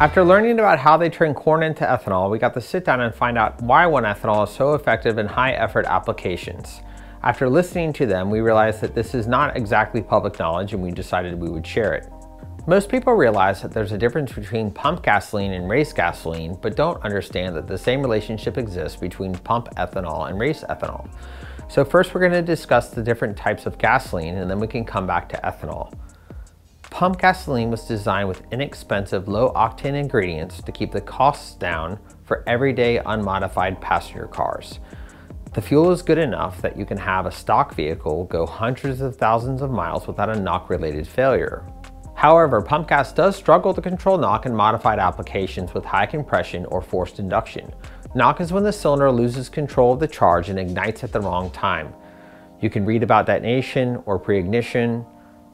After learning about how they turn corn into ethanol, we got to sit down and find out why One Ethanol is so effective in high effort applications. After listening to them, we realized that this is not exactly public knowledge and we decided we would share it. Most people realize that there's a difference between pump gasoline and race gasoline, but don't understand that the same relationship exists between pump ethanol and race ethanol. So first we're going to discuss the different types of gasoline and then we can come back to ethanol. Pump gasoline was designed with inexpensive low-octane ingredients to keep the costs down for everyday unmodified passenger cars. The fuel is good enough that you can have a stock vehicle go hundreds of thousands of miles without a knock-related failure. However, pump gas does struggle to control knock in modified applications with high compression or forced induction. Knock is when the cylinder loses control of the charge and ignites at the wrong time. You can read about detonation or pre-ignition,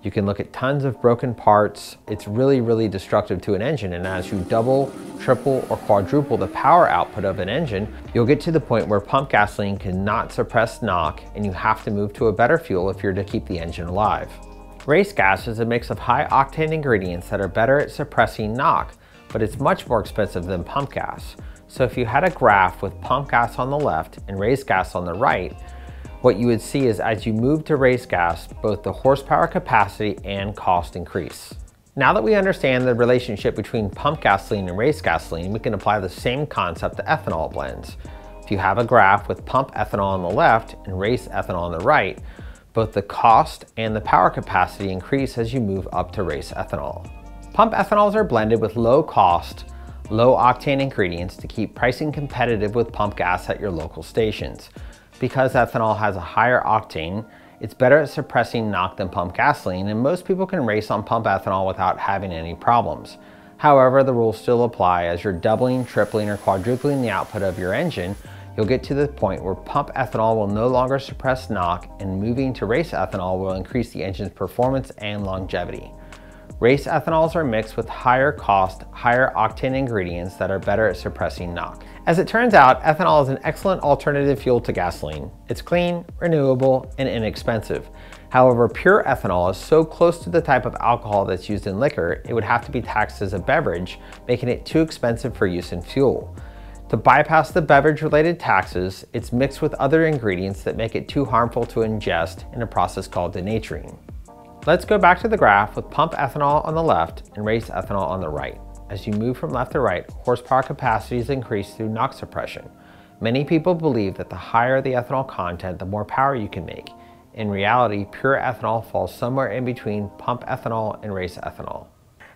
you can look at tons of broken parts. It's really, really destructive to an engine. And as you double, triple, or quadruple the power output of an engine, you'll get to the point where pump gasoline cannot suppress knock and you have to move to a better fuel if you're to keep the engine alive. Race gas is a mix of high octane ingredients that are better at suppressing knock, but it's much more expensive than pump gas. So if you had a graph with pump gas on the left and race gas on the right, what you would see is as you move to race gas, both the horsepower capacity and cost increase. Now that we understand the relationship between pump gasoline and race gasoline, we can apply the same concept to ethanol blends. If you have a graph with pump ethanol on the left and race ethanol on the right, both the cost and the power capacity increase as you move up to race ethanol. Pump ethanols are blended with low cost, low octane ingredients to keep pricing competitive with pump gas at your local stations. Because ethanol has a higher octane, it's better at suppressing knock than pump gasoline, and most people can race on pump ethanol without having any problems. However, the rules still apply as you're doubling, tripling, or quadrupling the output of your engine, you'll get to the point where pump ethanol will no longer suppress knock and moving to race ethanol will increase the engine's performance and longevity. Race ethanols are mixed with higher cost, higher octane ingredients that are better at suppressing knock. As it turns out, ethanol is an excellent alternative fuel to gasoline. It's clean, renewable, and inexpensive. However, pure ethanol is so close to the type of alcohol that's used in liquor, it would have to be taxed as a beverage, making it too expensive for use in fuel. To bypass the beverage-related taxes, it's mixed with other ingredients that make it too harmful to ingest in a process called denaturing. Let's go back to the graph with pump ethanol on the left and race ethanol on the right. As you move from left to right, horsepower capacity is increased through knock suppression. Many people believe that the higher the ethanol content, the more power you can make. In reality, pure ethanol falls somewhere in between pump ethanol and race ethanol.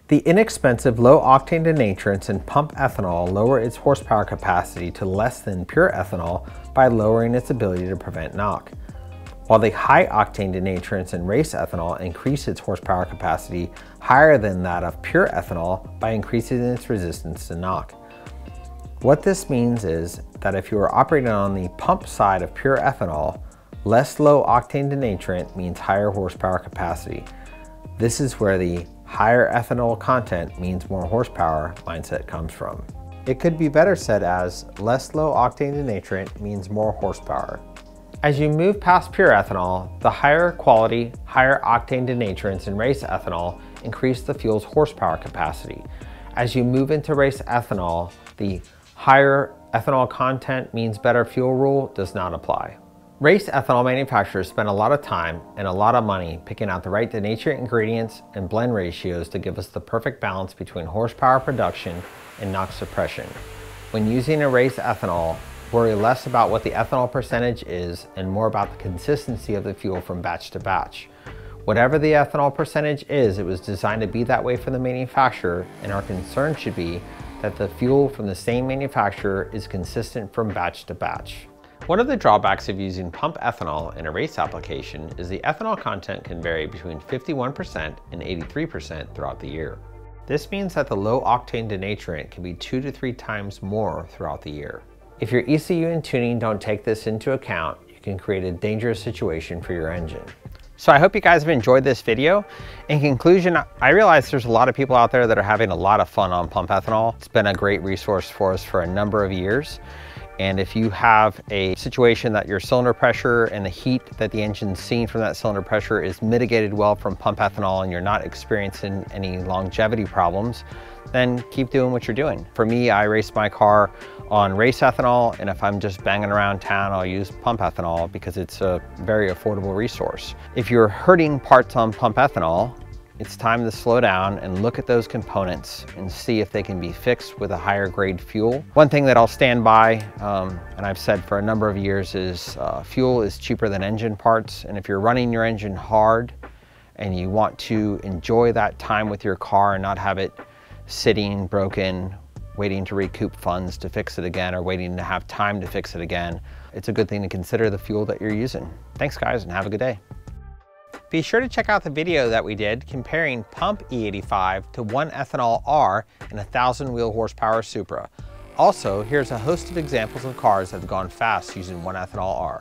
The inexpensive low-octane denaturants in pump ethanol lower its horsepower capacity to less than pure ethanol by lowering its ability to prevent knock while the high octane denaturants in race ethanol increase its horsepower capacity higher than that of pure ethanol by increasing its resistance to knock. What this means is that if you are operating on the pump side of pure ethanol, less low octane denaturant means higher horsepower capacity. This is where the higher ethanol content means more horsepower mindset comes from. It could be better said as less low octane denaturant means more horsepower. As you move past pure ethanol, the higher quality, higher octane denaturants in race ethanol increase the fuel's horsepower capacity. As you move into race ethanol, the higher ethanol content means better fuel rule does not apply. Race ethanol manufacturers spend a lot of time and a lot of money picking out the right denaturant ingredients and blend ratios to give us the perfect balance between horsepower production and knock suppression. When using a race ethanol, Worry less about what the ethanol percentage is and more about the consistency of the fuel from batch to batch. Whatever the ethanol percentage is, it was designed to be that way for the manufacturer and our concern should be that the fuel from the same manufacturer is consistent from batch to batch. One of the drawbacks of using pump ethanol in a race application is the ethanol content can vary between 51% and 83% throughout the year. This means that the low octane denaturant can be two to three times more throughout the year. If your ECU and tuning don't take this into account, you can create a dangerous situation for your engine. So I hope you guys have enjoyed this video. In conclusion, I realize there's a lot of people out there that are having a lot of fun on pump ethanol. It's been a great resource for us for a number of years. And if you have a situation that your cylinder pressure and the heat that the engine's seeing from that cylinder pressure is mitigated well from pump ethanol and you're not experiencing any longevity problems, then keep doing what you're doing. For me, I race my car on race ethanol, and if I'm just banging around town, I'll use pump ethanol because it's a very affordable resource. If you're hurting parts on pump ethanol, it's time to slow down and look at those components and see if they can be fixed with a higher grade fuel. One thing that I'll stand by, um, and I've said for a number of years, is uh, fuel is cheaper than engine parts. And if you're running your engine hard and you want to enjoy that time with your car and not have it sitting broken, waiting to recoup funds to fix it again or waiting to have time to fix it again, it's a good thing to consider the fuel that you're using. Thanks guys and have a good day. Be sure to check out the video that we did comparing pump E85 to One Ethanol R in a 1,000 wheel horsepower Supra. Also, here's a host of examples of cars that have gone fast using One Ethanol R.